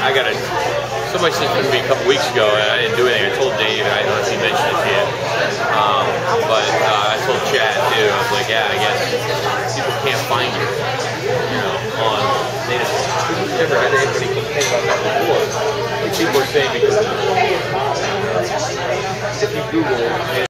I got a somebody sent to me a couple weeks ago, and I didn't do anything. I told Dave, and I don't know if he mentioned it to you, um, but uh, I told Chad too. I was like, yeah, I guess people can't find you, you know, on native. We've never had anybody complain about that before. Like people are saying because if you Google